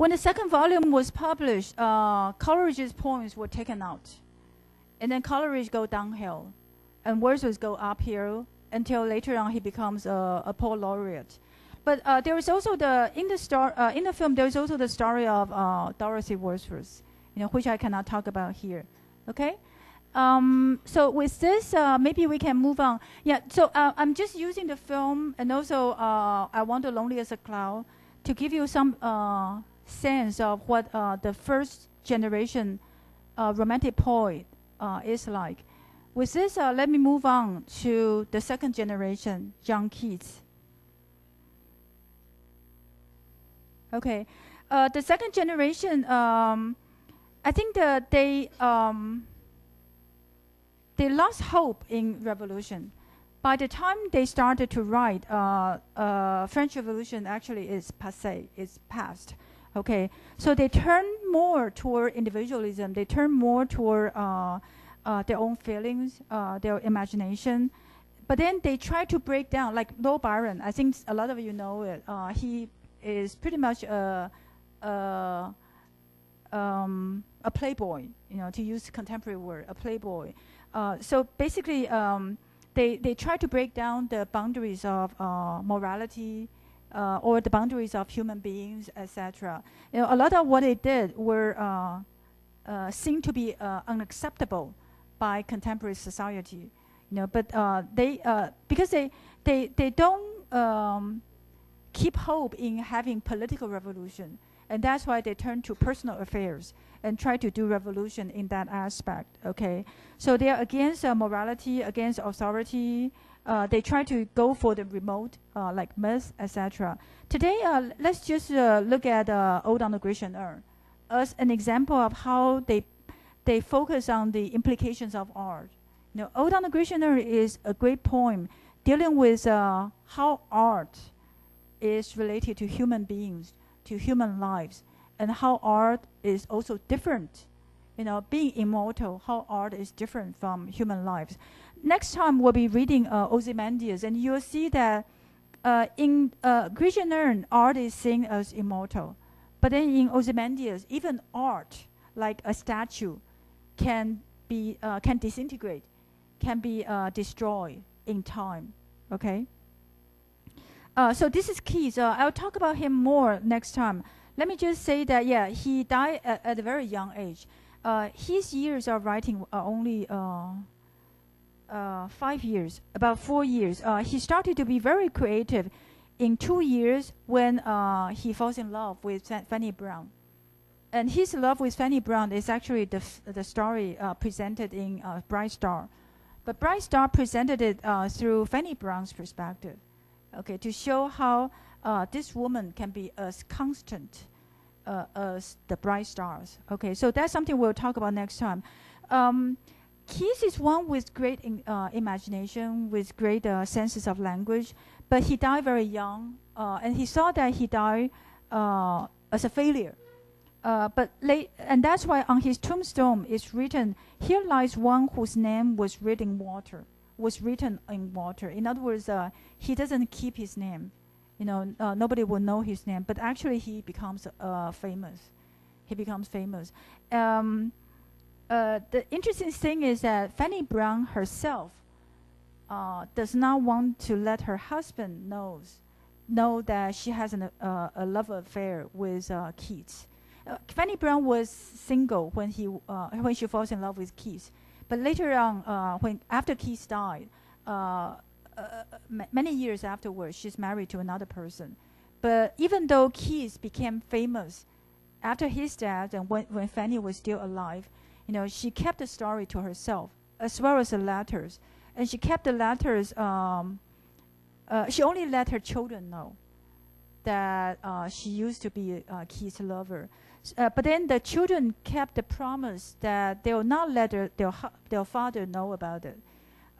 When the second volume was published, uh, Coleridge's poems were taken out, and then Coleridge go downhill, and Wordsworth go uphill until later on he becomes a, a poet laureate. But uh, there is also the in the star uh, in the film there is also the story of uh, Dorothy Wordsworth, you know, which I cannot talk about here. Okay. Um, so with this, uh, maybe we can move on. Yeah. So uh, I'm just using the film, and also uh, I want as a cloud to give you some sense of what the first generation romantic poet is like. With this, let me move on to the second generation, John Keats. Okay, uh, the second generation, um, I think that they um, they lost hope in revolution. By the time they started to write, uh, uh, French Revolution actually is passé, it's past. Okay, so they turn more toward individualism. They turn more toward uh, uh, their own feelings, uh, their imagination. But then they try to break down, like Lord Byron. I think a lot of you know it. he is pretty much a, a, um, a playboy, you know, to use contemporary word, a playboy. Uh, so basically, um, they, they try to break down the boundaries of uh, morality uh, or the boundaries of human beings, etc. You know, a lot of what they did were uh, uh, seen to be uh, unacceptable by contemporary society. You know, but they because they they they don't um, keep hope in having political revolution. And that's why they turn to personal affairs and try to do revolution in that aspect. Okay, so they are against uh, morality, against authority. Uh, they try to go for the remote, uh, like myth, etc. Today, uh, let's just uh, look at uh, Ode on the Grecian Urn as an example of how they they focus on the implications of art. You know, Ode on the Grecian Urn is a great poem dealing with how art is related to human beings, to human lives, and how art is also different. You know, being immortal, how art is different from human lives. Next time we'll be reading uh, Ozymandias, and you'll see that uh, in uh, Grecian urn, art is seen as immortal. But then in Ozymandias, even art, like a statue, can be uh, can disintegrate, can be uh, destroyed in time. Okay. Uh, so this is Keats. Uh, I'll talk about him more next time. Let me just say that, yeah, he died at, at a very young age. Uh, his years of writing are only uh, uh, five years, about four years. Uh, he started to be very creative in two years when he falls in love with Fanny Brawne. And his love with Fanny Brawne is actually the, the story presented in Bright Star. But Bright Star presented it through Fanny Brawne's perspective okay, to show how uh, this woman can be as constant uh, as the bright stars. Okay, so that's something we'll talk about next time. Um, Keats is one with great in, uh, imagination, with great uh, senses of language, but he died very young, uh, and he saw that he died uh, as a failure. but late, and that's why on his tombstone is written, "Here lies one whose name was written in water." was written in water. In other words, uh, he doesn't keep his name. You know, uh, nobody will know his name, but actually he becomes uh, famous. He becomes famous. Um, uh, the interesting thing is that Fanny Brawne herself uh, does not want to let her husband knows know that she has an, uh, a love affair with Keats. Fanny Brawne was single when he when she falls in love with Keats but later on, uh, when after Keats died, many years afterwards, she's married to another person. But even though Keats became famous after his death and when, when Fanny was still alive, you know, she kept the story to herself as well as the letters. And she kept the letters, um, uh, she only let her children know that uh, she used to be uh, Keats' lover. Uh, but then the children kept the promise that they will not let their, their, their father know about it.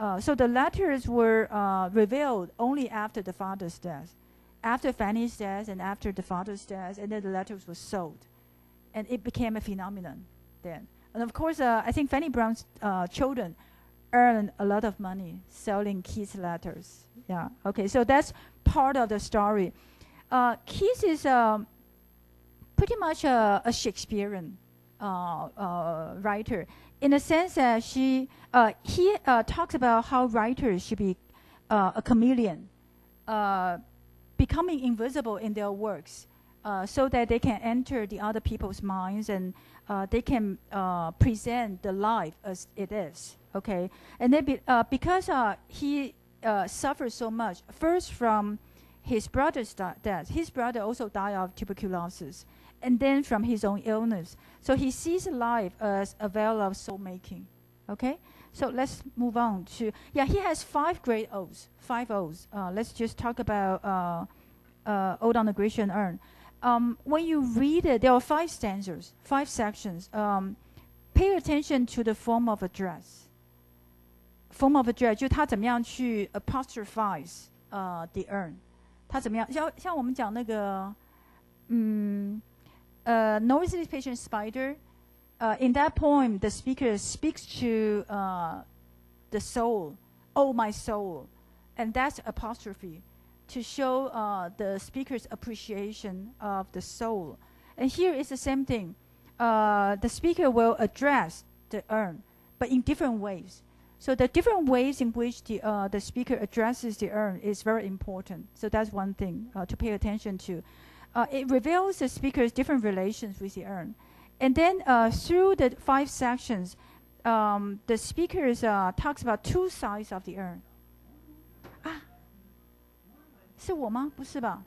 Uh, so the letters were uh, revealed only after the father's death, after Fanny's death and after the father's death, and then the letters were sold, and it became a phenomenon then. And of course, uh, I think Fanny Brawne's uh, children earned a lot of money selling Keats letters. Yeah. Okay. So that's part of the story. Uh, Keats is. Um, pretty much a, a Shakespearean writer in the sense that she uh, he uh, talks about how writers should be uh, a chameleon, uh, becoming invisible in their works, so that they can enter the other people's minds and they can present the life as it is. Okay, and then be, because he suffers so much, first from his brother's death, his brother also died of tuberculosis and then from his own illness. So he sees life as a vale of soul making. Okay? So let's move on to, yeah, he has five great O's, five O's. Uh, let's just talk about uh, uh, Ode on the Grecian Urn. Um, when you read it, there are five stanzas, five sections. Um, pay attention to the form of address. Form of address 就他怎么样去 apostrophize 呃 the urn，他怎么样像像我们讲那个嗯 uh, noiseless patient spider, uh, in that poem, the speaker speaks to uh, the soul, oh my soul, and that's apostrophe to show uh, the speaker's appreciation of the soul. And here is the same thing. Uh, the speaker will address the urn, but in different ways. So the different ways in which the uh, the speaker addresses the urn is very important. So that's one thing to pay attention to uh, it reveals the speaker's different relations with the urn. And then uh, through the five sections, um, the speakers uh, talks about two sides of the urn. 啊，是我吗？不是吧？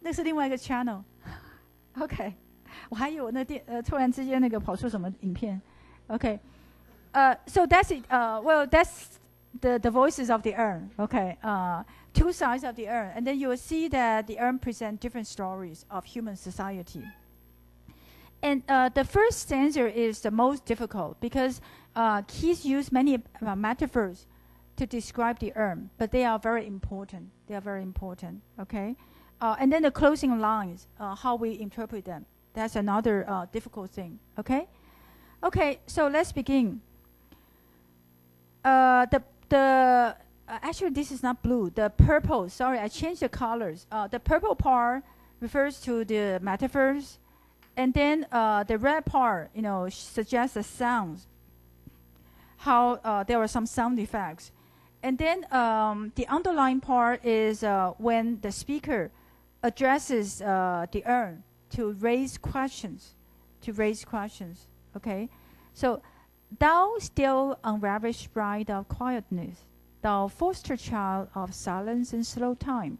那是另外一个 channel。OK，我还以为那电呃突然之间那个跑出什么影片。OK，呃、uh,，so that's it. Uh, well, that's the the voices of the urn. Okay. Uh, two sides of the urn, and then you will see that the urn present different stories of human society. And uh, the first stanza is the most difficult because uh, Keats used many uh, metaphors to describe the urn, but they are very important. They are very important. Okay, uh, and then the closing lines, uh, how we interpret them. That's another uh, difficult thing. Okay, okay. So let's begin. the the uh, actually this is not blue. The purple, sorry, I changed the colors. Uh, the purple part refers to the metaphors, and then uh, the red part, you know, suggests the sounds. How uh, there are some sound effects, and then um, the underlying part is uh, when the speaker addresses uh, the urn to raise questions, to raise questions. Okay, so thou still unravished bride of quietness thou foster child of silence and slow time,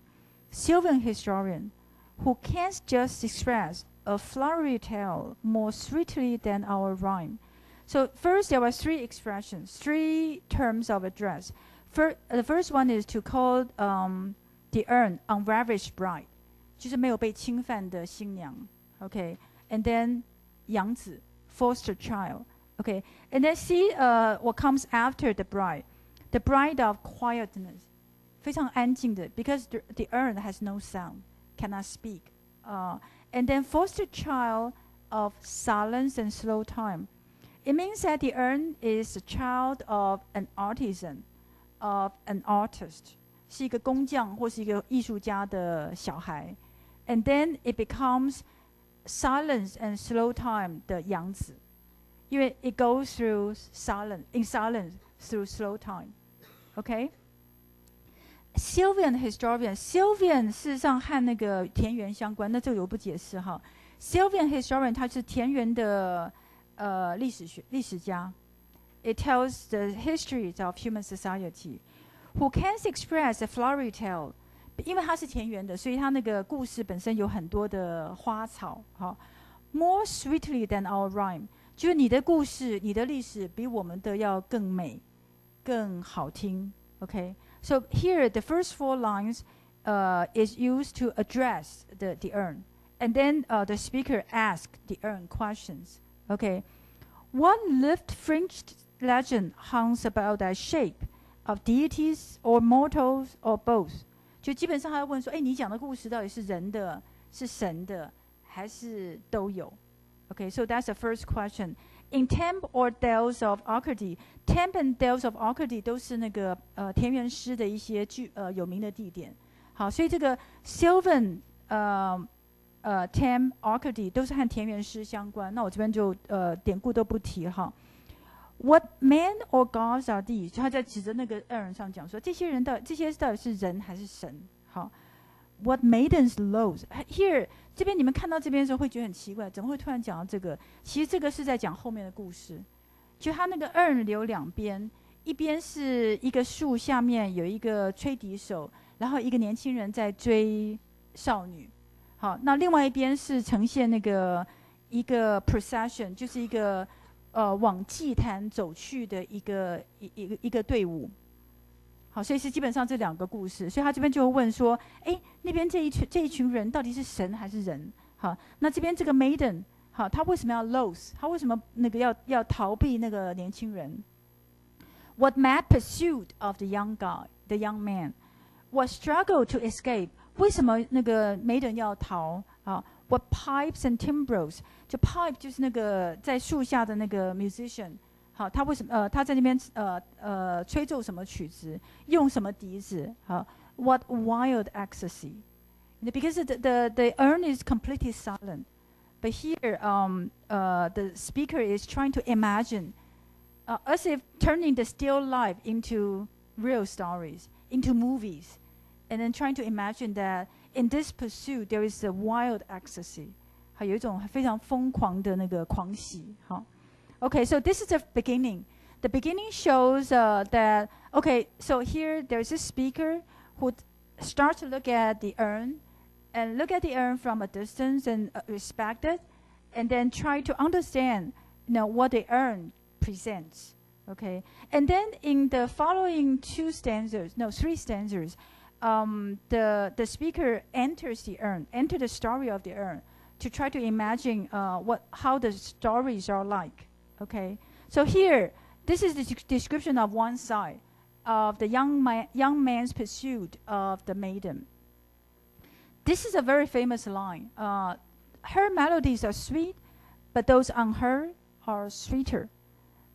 Sylvan historian, who canst just express a flowery tale more sweetly than our rhyme. So first there were three expressions, three terms of address. First, the first one is to call um, the urn unravished bride, 就是没有被侵犯的新娘. Okay, and then 养子 foster child. Okay, and then see uh, what comes after the bride the bride of quietness, 非常安静的, because the, the urn has no sound, cannot speak. Uh, and then foster child of silence and slow time. It means that the urn is a child of an artisan, of an artist, 是一个工匠或是一个艺术家的小孩. And then it becomes silence and slow time 的养子，因为 it goes through silence in silence through slow time。 OK。Sylvian historian, Sylvian 事实上和那个田园相关，那这个我不解释哈。Sylvian historian 他是田园的呃历史学历史家。It tells the histories of human society. Who can express a flowery tale？因为它是田园的，所以它那个故事本身有很多的花草。哈，More sweetly than our rhyme，就是你的故事、你的历史比我们的要更美。更好听. Okay, so here the first four lines uh, is used to address the, the urn. And then uh, the speaker asks the urn questions. Okay, what lift fringed legend hangs about that shape of deities or mortals or both? 就基本上他要问说，哎，你讲的故事到底是人的、是神的，还是都有？Okay, so that's the first question In Tempe or Dales of Arcady，Tempe and Dales of Arcady 都是那个呃田园诗的一些具呃有名的地点。好，所以这个 Sylvan 呃呃 Tempe Arcady 都是和田园诗相关。那我这边就呃典故都不提哈。What men or gods are these？他在指着那个二人上讲说，这些人的这些到底是人还是神？好，What maidens loathe？Here 这边你们看到这边的时候会觉得很奇怪，怎么会突然讲到这个？其实这个是在讲后面的故事。就他那个二流两边，一边是一个树下面有一个吹笛手，然后一个年轻人在追少女。好，那另外一边是呈现那个一个 procession，就是一个。呃，往祭坛走去的一个一一个一个队伍，好，所以是基本上这两个故事，所以他这边就会问说，哎，那边这一群这一群人到底是神还是人？好，那这边这个 maiden，好，他为什么要 lose？他为什么那个要要逃避那个年轻人？What mad pursuit of the young guy, the young man? What struggle to escape? 为什么那个 maiden 要逃？啊？What pipes and timbrels？就 pipe 就是那个在树下的那个 musician。好，他为什么呃他在那边呃呃吹奏什么曲子，用什么笛子？好，What wild ecstasy？Because the the the urn is completely silent, but here um uh the speaker is trying to imagine, uh, as if turning the still life into real stories, into movies, and then trying to imagine that in this pursuit there is a wild ecstasy，还有一种非常疯狂的那个狂喜。好 ，Okay, so this is the beginning. The beginning shows uh, that okay, so here there's a speaker who starts to look at the urn and look at the urn from a distance and uh, respect it, and then try to understand, you know, what the urn presents. Okay, and then in the following two stanzas, no, three stanzas, um, the, the speaker enters the urn, enter the story of the urn to try to imagine uh, what, how the stories are like. Okay, so here, this is the description of one side of the young, man, young man's pursuit of the maiden. This is a very famous line. Uh, her melodies are sweet, but those on her are sweeter.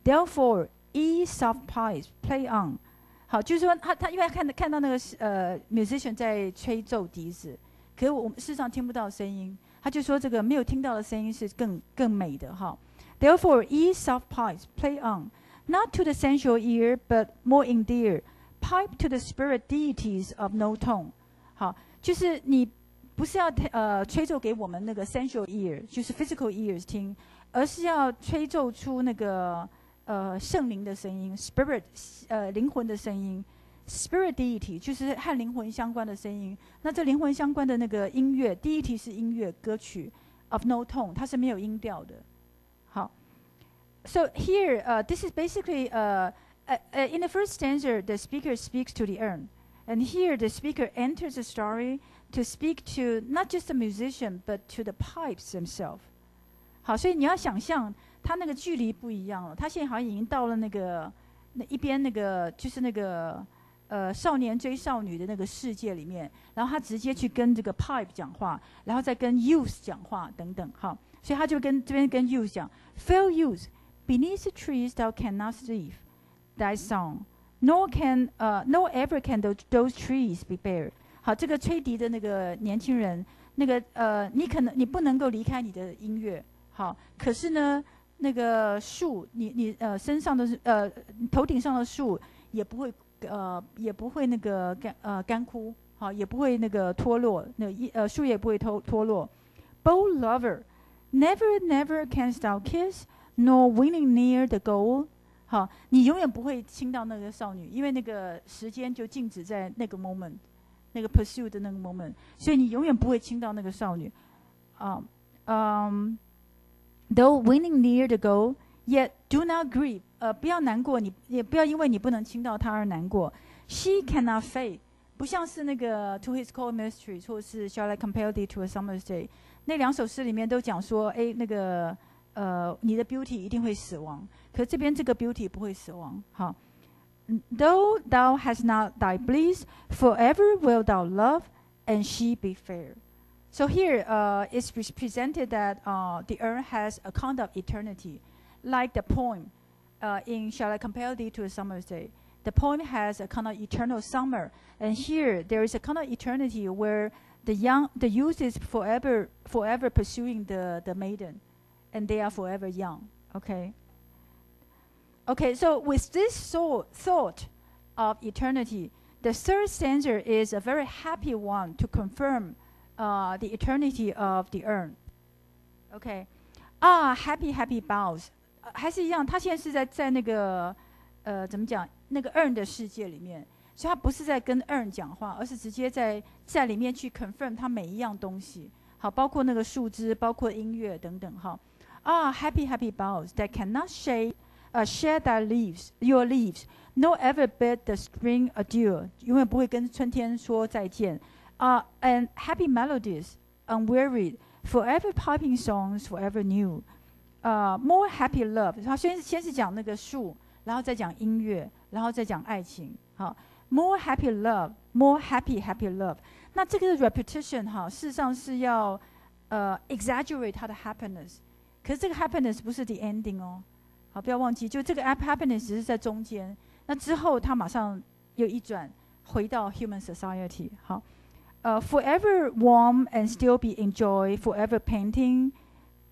Therefore, E soft pipes play on 好，就是说他他因为看到看到那个呃 musician 在吹奏笛子，可是我们事实上听不到声音，他就说这个没有听到的声音是更更美的哈。 Therefore, e soft pipes play on, not to the sensual ear, but more endear, pipe to the spirit deities of no tone。好，就是你不是要呃吹奏给我们那个 sensual ear，就是 physical ears 听，而是要吹奏出那个。呃，圣灵的声音，spirit，呃，灵魂的声音，spirit deity 就是和灵魂相关的声音。那这灵魂相关的那个音乐，deity 是音乐歌曲，of no tone，它是没有音调的。好，so here，呃，this is basically，呃，呃，呃，in the first stanza the speaker speaks to the urn，and here the speaker enters the story to speak to not just the musician but to the pipes themselves。好，所以你要想象。他那个距离不一样了，他现在好像已经到了那个那一边那个就是那个呃少年追少女的那个世界里面，然后他直接去跟这个 pipe 讲话，然后再跟 youth 讲话等等，哈，所以他就跟这边跟 youth 讲，fair youth Beneath the trees thou cannot sleep thy song，nor can 呃 nor ever can those those trees be bare。好，这个吹笛的那个年轻人，那个呃你可能你不能够离开你的音乐，好，可是呢。那个树，你你呃身上的呃头顶上的树也不会呃也不会那个干呃干枯，好也不会那个脱落，那一呃树也不会脱脱落。Bold lover, never never canst thou kiss, nor winning near the goal。好，你永远不会亲到那个少女，因为那个时间就静止在那个 moment，那个 pursue 的那个 moment，所以你永远不会亲到那个少女。啊，嗯。Though winning near the goal, yet do not grieve. 呃，不要难过，你也不要因为你不能亲到她而难过。She cannot fade，不像是那个 To His Cold Mystery，或是 Shall I Compare Thee to a Summer's Day 那两首诗里面都讲说，哎，那个呃，你的 beauty 一定会死亡。可这边这个 beauty 不会死亡。好，Though thou hast not thy bliss, forever will thou love, and she be fair. So here uh, it's presented that uh, the earth has a kind of eternity, like the poem uh, in Shall I Compare Thee to a Summer's Day? The poem has a kind of eternal summer, and here there is a kind of eternity where the young, the youth is forever, forever pursuing the, the maiden, and they are forever young. Okay? Okay, so with this so thought of eternity, the third stanza is a very happy one to confirm uh, the eternity of the urn. Okay. Ah, Happy Boughs，、呃、还是一样，他现在是在在那个呃怎么讲那个 Urn 的世界里面，所以他不是在跟 Urn 讲话，而是直接在在里面去 confirm 他每一样东西，好，包括那个树枝，包括音乐等等哈。啊，happy happy bows that cannot shade, uh, share thy leaves, your leaves, no ever bid the spring adieu，永远不会跟春天说再见。啊、uh,，and happy melodies, unwearied, forever piping songs, forever new。呃、uh,，more happy love，他先先是讲那个树，然后再讲音乐，然后再讲爱情。好，more happy love, more happy happy love。那这个 repetition 哈，事实上是要呃 exaggerate 它的 happiness。 可是这个 happiness 不是 the ending 哦，好，不要忘记，就这个 happiness 只是在中间，那之后它马上又一转回到 human society。好。uh, forever warm and still be enjoyed, forever painting,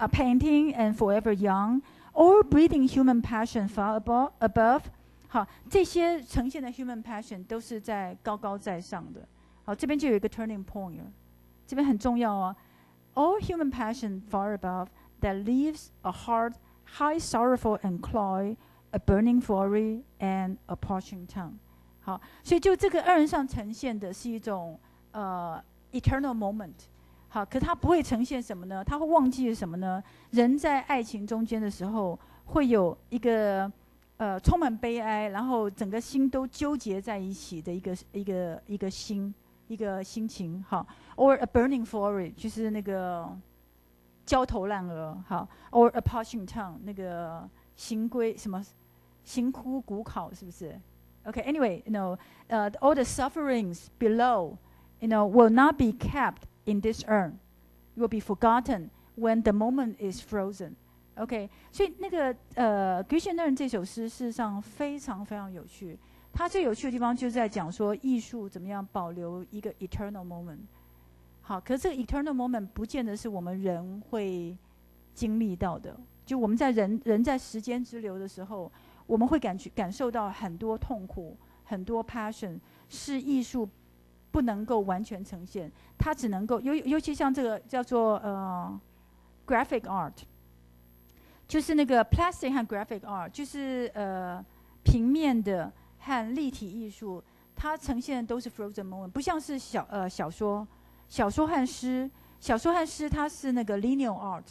uh, painting and forever young, or breathing human passion far above above。好，这些呈现的 human passion 都是在高高在上的。好，这边就有一个 turning point 了，这边很重要哦。All human passion far above that leaves a heart high sorrowful and cloy, a burning fury and a parching tongue。好，所以就这个二人上呈现的是一种。呃，eternal moment，好，可它不会呈现什么呢？它会忘记什么呢？人在爱情中间的时候，会有一个呃充满悲哀，然后整个心都纠结在一起的一个一个一个心一个心情，好，or a burning fury，就是那个焦头烂额，好，or a parching tongue，那个行归什么行枯骨考，是不是？OK，anyway，you know，呃，all the sufferings below。you know, will not be kept in this urn, will be forgotten when the moment is frozen. OK，所以那个呃《g r e c i a n 这首诗事实上非常非常有趣。它最有趣的地方就是在讲说艺术怎么样保留一个 eternal moment。 好，可是这个 eternal moment 不见得是我们人会经历到的。就我们在人人在时间之流的时候，我们会感觉感受到很多痛苦，很多 passion，是艺术。不能够完全呈现，它只能够尤尤其像这个叫做呃，graphic art，就是那个 plastic 和 graphic art，就是呃平面的和立体艺术，它呈现的都是 frozen moment，不像是小呃小说，小说和诗，小说和诗它是那个 linear art，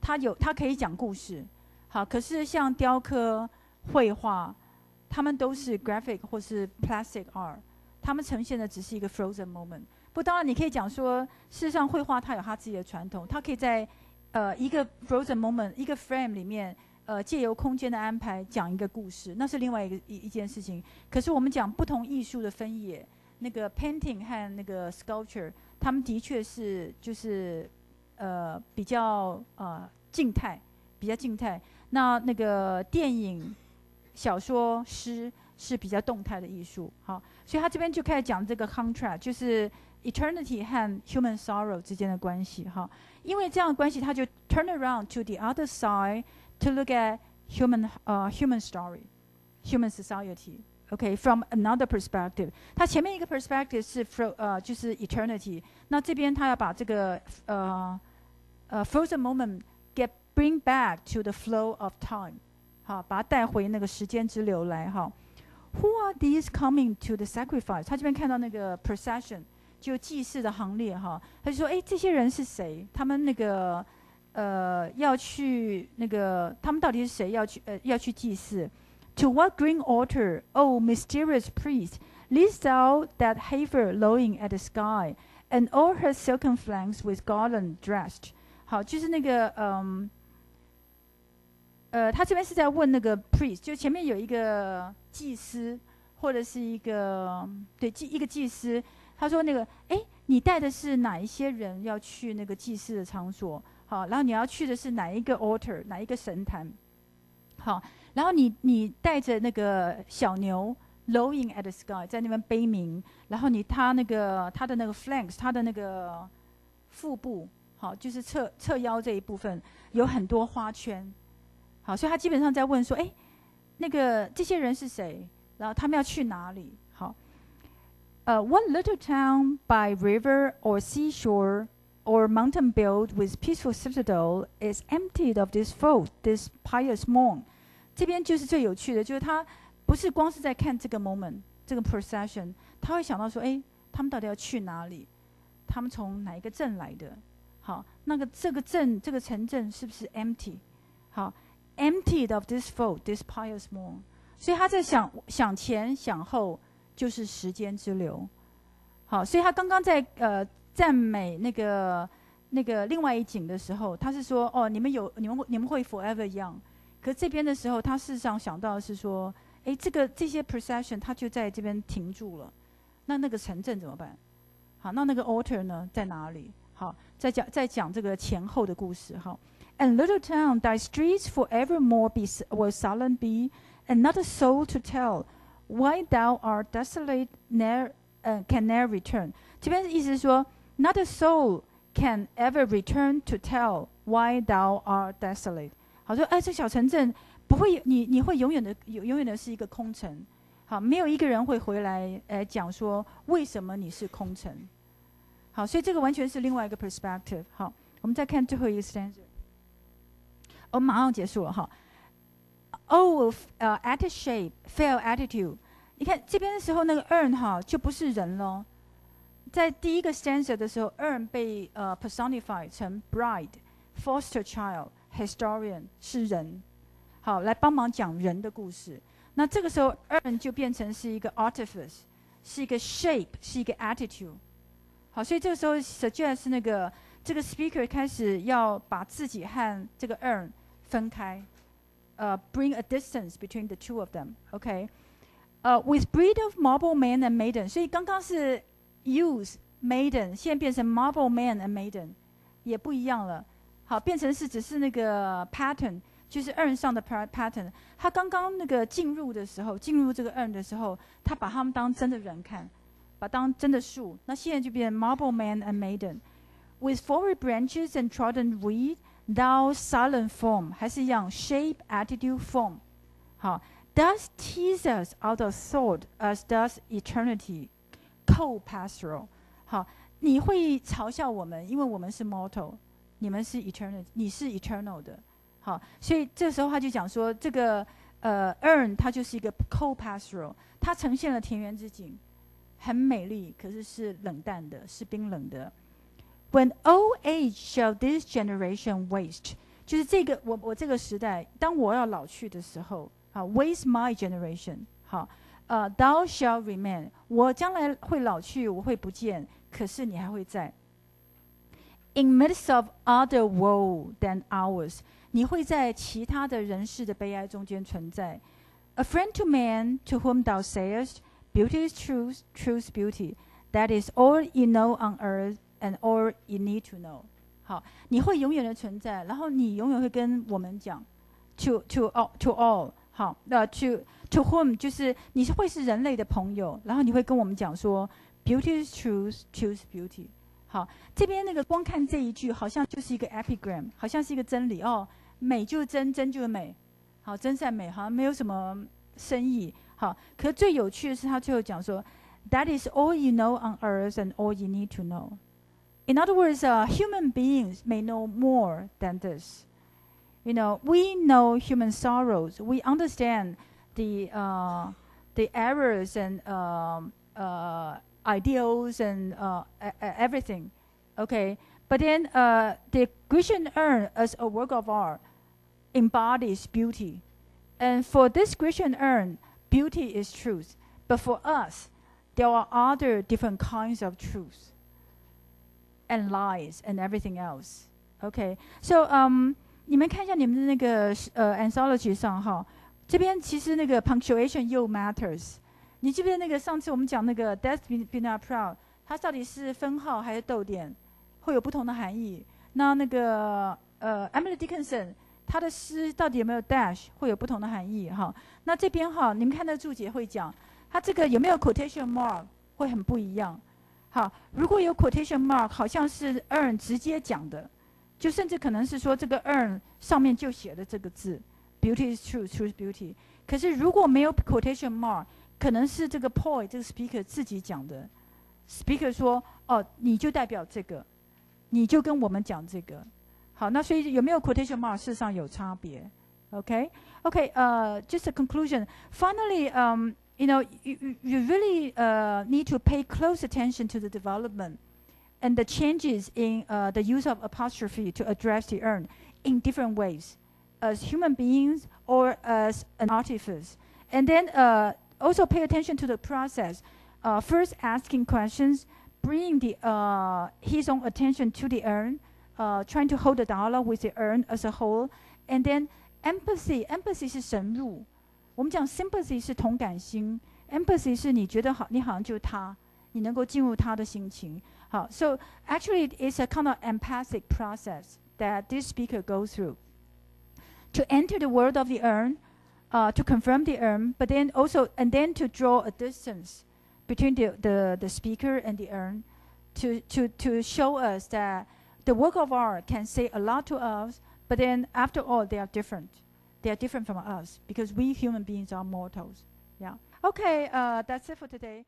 它有它可以讲故事，好，可是像雕刻、绘画，它们都是 graphic 或是 plastic art。他们呈现的只是一个 frozen moment。不，当然你可以讲说，事实上绘画它有它自己的传统，它可以在呃一个 frozen moment 一个 frame 里面，呃借由空间的安排讲一个故事，那是另外一个一一件事情。可是我们讲不同艺术的分野，那个 painting 和那个 sculpture，他们的确是就是呃比较呃静态，比较静态。那那个电影、小说、诗。是比较动态的艺术，好，所以他这边就开始讲这个 contract，就是 eternity 和 human sorrow 之间的关系，哈，因为这样的关系，他就 turn around to the other side to look at human 呃 human story，human society society，OK，from another perspective。他前面一个 perspective 是 from 呃就是 eternity，那这边他要把这个呃呃 frozen moment get bring back to the flow of time，好，把它带回那个时间之流来，哈。Who are these coming to the sacrifice？他这边看到那个 procession，就祭祀的行列哈。他就说：“哎，这些人是谁？他们那个呃要去那个，他们到底是谁要去呃要去祭祀？To what green altar, O mysterious priest, least thou that heifer lowing at the sky, and all her silken flanks with garland dressed？好，就是那个嗯。”呃，他这边是在问那个 priest，就前面有一个祭司或者是一个对祭一个祭司，他说那个，哎，你带的是哪一些人要去那个祭祀的场所？好，然后你要去的是哪一个 altar，哪一个神坛？好，然后你你带着那个小牛，lowing at the sky，在那边悲鸣，然后你他那个他的那个 flanks，他的那个腹部，好，就是侧侧腰这一部分有很多花圈，好，所以他基本上在问说，哎，那个这些人是谁？然后他们要去哪里？好，呃，one little town by river or seashore or mountain built with peaceful citadel is emptied of this fold, this pious morn。这边就是最有趣的，就是他。不是光是在看这个 moment，这个 procession，他会想到说，哎，他们到底要去哪里？他们从哪一个镇来的？好，那个这个镇，这个城镇是不是 empty？好，emptied of this fold, this pious moon。所以他在想想前想后，就是时间之流。好，所以他刚刚在呃赞美那个那个另外一景的时候，他是说，哦，你们有你们你们会 forever young。可这边的时候，他事实上想到的是说。哎，这个这些 procession 它就在这边停住了，那那个城镇怎么办？好，那那个 altar 呢在哪里？好，再讲再讲这个前后的故事哈。And little town, thy streets forevermore be will silent be, and not a soul to tell why thou art desolate, ne'er 呃 can ne'er return。这边的意思是说，not a soul can ever return to tell why thou art desolate。 好说，哎，这小城镇。不会，你你会永远的永永远的是一个空城，好，没有一个人会回来，呃，讲说为什么你是空城，好，所以这个完全是另外一个 perspective。好，我们再看最后一个 stanza，我们马上结束了哈。Oh，呃，at shape，fail attitude，你看这边的时候那个 earn 哈就不是人喽，在第一个 stanza 的时候，earn 被呃 personified 成 bride，foster Historian 是人。好，来帮忙讲人的故事。那这个时候，earn 就变成是一个 artifice，是一个 shape，是一个 attitude。好，所以这个时候 suggest 那个这个 speaker 开始要把自己和这个 earn 分开，呃，bring a distance between the two of them。OK，呃，with breed of marble man and maiden。所以刚刚是 use maiden，现在变成 marble man and maiden，也不一样了。好，变成是只是那个 pattern，就是 urn 上的 pattern。他刚刚那个进入的时候，进入这个 urn 的时候，他把他们当真的人看，把当真的树。那现在就变 marble man and maiden。With forward branches and trodden weed, thou silent form，还是一样 shape, attitude, form。好，does tease us out of thought as does eternity, cold pastoral。好，你会嘲笑我们，因为我们是 mortal。你们是 eternal，你是 eternal 的。好，所以这时候他就讲说，这个呃，earn 它就是一个 co-pastoral，它呈现了田园之景，很美丽，可是是冷淡的，是冰冷的。When old age shall this generation waste，就是这个我我这个时代，当我要老去的时候，啊，waste my generation，好，呃，thou shall remain，我将来会老去，我会不见，可是你还会在。In midst of other woe than ours。你会在其他的人世的悲哀中间存在。A friend to man to whom thou sayest, Beauty is truth, truth beauty. That is all you know on earth and all you need to know. 好，你会永远的存在，然后你永远会跟我们讲，to to all to all。好，那 to to whom 就是你是会是人类的朋友，然后你会跟我们讲说，Beauty is truth, truth beauty。 好，这边那个光看这一句，好像就是一个 epigram，好像是一个真理哦。美就是真，真就是美，好，真善美，好像没有什么深意。好，可最有趣的是他最后讲说，That is all you know on earth and all you need to know. In other words, uh, human beings may know more than this. You know, we know human sorrows. We understand the uh, the errors and uh, uh, ideals and uh, everything. Okay, but then uh, the Grecian urn as a work of art embodies beauty. And for this Grecian urn, beauty is truth. But for us, there are other different kinds of truth and lies and everything else. Okay, so um, 你们看一下你们的那个呃 anthology 上哈，这边其实那个 punctuation 又 matters。 你记不记得那个上次我们讲那个 death be not proud，它到底是分号还是逗点，会有不同的含义。那那个呃 Emily Dickinson 他的诗到底有没有 dash，会有不同的含义哈。那这边哈，你们看那注解会讲，它这个有没有 quotation mark 会很不一样。好，如果有 quotation mark，好像是 earn 直接讲的，就甚至可能是说这个 earn 上面就写的这个字，beauty is true, true is beauty。可是如果没有 quotation mark，可能是这个 Paul 这个 speaker 自己讲的。speaker 说：“哦，你就代表这个，你就跟我们讲这个。”好，那所以有没有 quotation mark 事实上有差别。Okay, okay. Uh, just a conclusion. Finally, um, you know, you, you really uh, need to pay close attention to the development and the changes in uh, the use of apostrophe to address the urn in different ways, as human beings or as an artifice. And then uh, also pay attention to the process. Uh, first, asking questions, bringing the, uh, his own attention to the urn, trying to hold the dialogue with the urn as a whole, and then empathy，empathy 是深入。我们讲 sympathy 是同感心，empathy 是你觉得好，你好像就是他，你能够进入他的心情。好，so actually it's a kind of empathic process that this speaker goes through to enter the world of the urn, uh, to confirm the urn, but then also and then to draw a distance between the, the, the speaker and the urn, to, to, to show us that the work of art can say a lot to us, but then after all, they are different. They are different from us because we human beings are mortals. Yeah. Okay, uh, that's it for today.